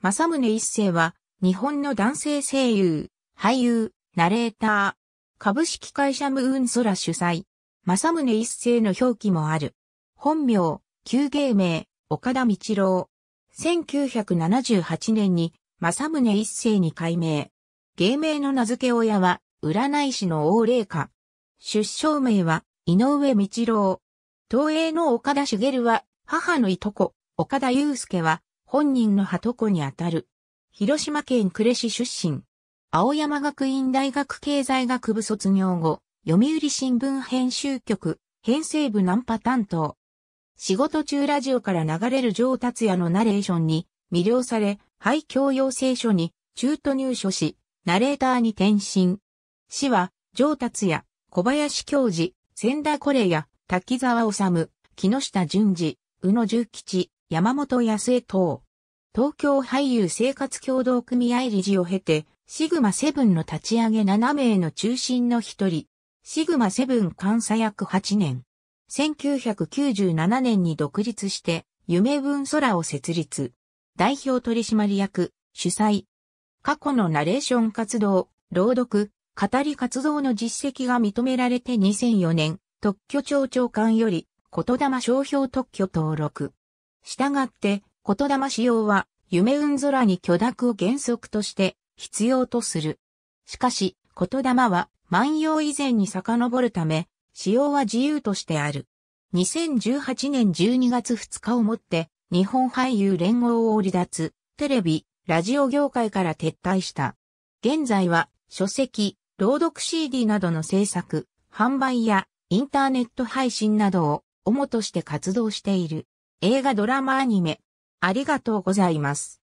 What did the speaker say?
正宗一世は、日本の男性声優、俳優、ナレーター、株式会社ムーンソラ主催、正宗一世の表記もある。本名、旧芸名、岡田道郎。1978年に正宗一世に改名。芸名の名付け親は、占い師の王霊家。出生名は、井上道郎。東映の岡田茂は、母のいとこ、岡田祐介は、本人の鳩子にあたる。広島県呉市出身。青山学院大学経済学部卒業後、読売新聞編集局、編成部ナンパ担当。仕事中ラジオから流れる上達也のナレーションに魅了され、廃教養聖書に中途入所し、ナレーターに転身。死は、上達也、小林教授、千田コレヤ、滝沢治、木下淳二、宇野重吉、山本康江等。東京俳優生活協同組合理事を経て、シグマセブンの立ち上げ7名の中心の一人、シグマセブン監査役8年。1997年に独立して、夢分空を設立。代表取締役、主催。過去のナレーション活動、朗読、語り活動の実績が認められて2004年、特許庁長官より、言霊商標特許登録。したがって、言霊使用は、夢運空に許諾を原則として必要とする。しかし、言霊は万葉以前に遡るため、使用は自由としてある。2018年12月2日をもって、日本俳優連合を離脱、テレビ、ラジオ業界から撤退した。現在は、書籍、朗読 CD などの制作、販売やインターネット配信などを主として活動している。映画ドラマアニメ。ありがとうございます。